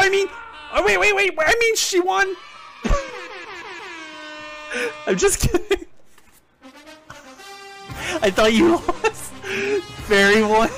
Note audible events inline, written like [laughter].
I mean, oh, wait, wait, wait. I mean, she won. [laughs] I'm just kidding. [laughs] I thought you [laughs] lost. Fairy won.